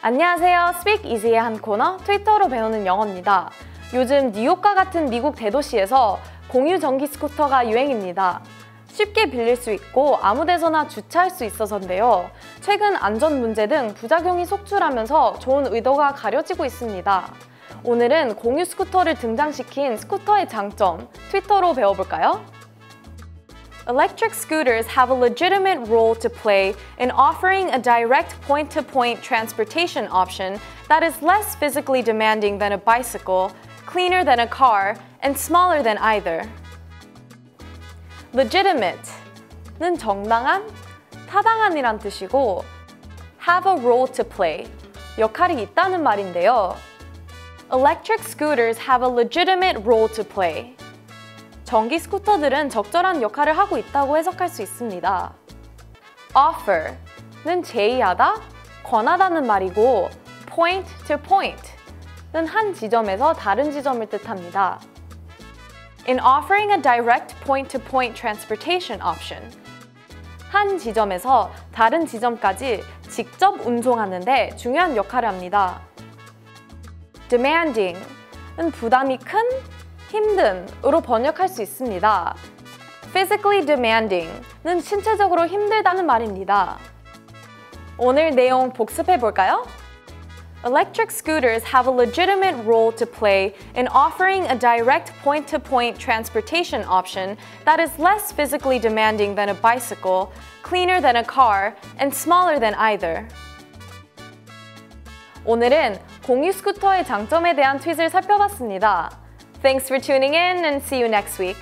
안녕하세요. Speak Easy의 한 코너 트위터로 배우는 영어입니다. 요즘 뉴욕과 같은 미국 대도시에서 공유 전기 스쿠터가 유행입니다. 쉽게 빌릴 수 있고 아무 데서나 주차할 수 있어서인데요. 최근 안전 문제 등 부작용이 속출하면서 좋은 의도가 가려지고 있습니다. 오늘은 공유 스쿠터를 등장시킨 스쿠터의 장점, 트위터로 배워볼까요? Electric scooters have a legitimate role to play in offering a direct point to point transportation option that is less physically demanding than a bicycle, cleaner than a car, and smaller than either. legitimate는 정당한, 타당한이란 뜻이고 have a role to play, 역할이 있다는 말인데요. Electric scooters have a legitimate role to play. 전기 스쿠터들은 적절한 역할을 하고 있다고 해석할 수 있습니다. offer는 제의하다, 권하다는 말이고 point to point는 한 지점에서 다른 지점을 뜻합니다. In offering a direct point-to-point transportation option, 한 지점에서 다른 지점까지 직접 운송하는 데 중요한 역할을 합니다. demanding은 부담이 큰, 힘든으로 번역할 수 있습니다. physically demanding는 신체적으로 힘들다는 말입니다. 오늘 내용 복습해 볼까요? Electric scooters have a legitimate role to play in offering a direct point to point transportation option that is less physically demanding than a bicycle, cleaner than a car, and smaller than either. 오늘은 공유 스쿠터의 장점에 대한 트윗을 살펴봤습니다. Thanks for tuning in and see you next week.